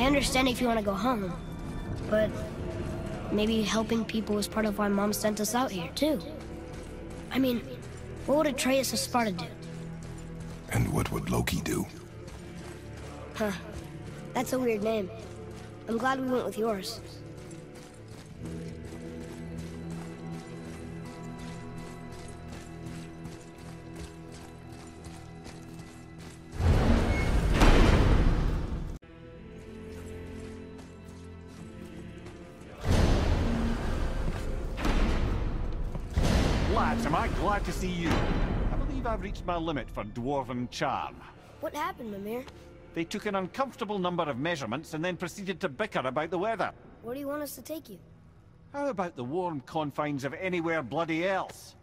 I understand if you want to go home, but maybe helping people is part of why Mom sent us out here, too. I mean, what would Atreus of Sparta do? And what would Loki do? Huh. That's a weird name. I'm glad we went with yours. Lads, am I glad to see you. I believe I've reached my limit for dwarven charm. What happened, Mimir? They took an uncomfortable number of measurements and then proceeded to bicker about the weather. Where do you want us to take you? How about the warm confines of anywhere bloody else?